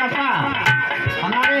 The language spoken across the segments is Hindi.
कपा हमारे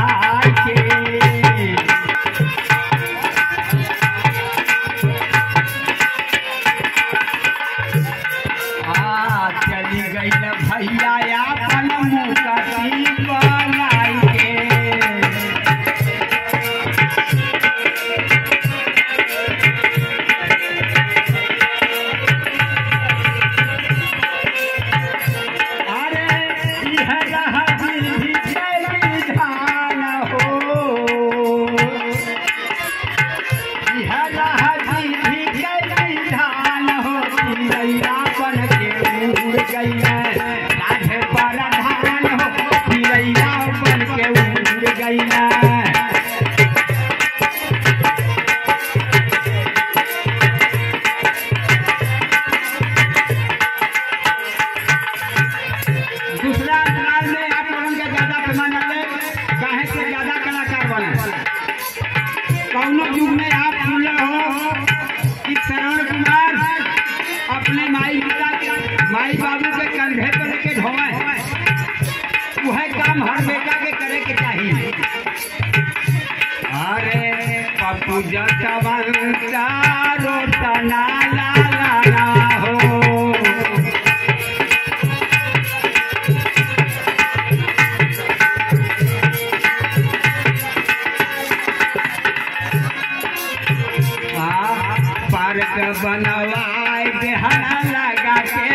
गई भैया मुकती बनाई के यह है दूसरा अंतराल में आप के ज़्यादा ले काहे से ज़्यादा कलाकार बने। कौनो युग में आप सुनले हो, कि अपने माई पिता माई बाबू के कंधे पर लेके ढोवे वह काम हर बेटा पूजत वंशारो हो। पार्क बनवाए बिहार लगा के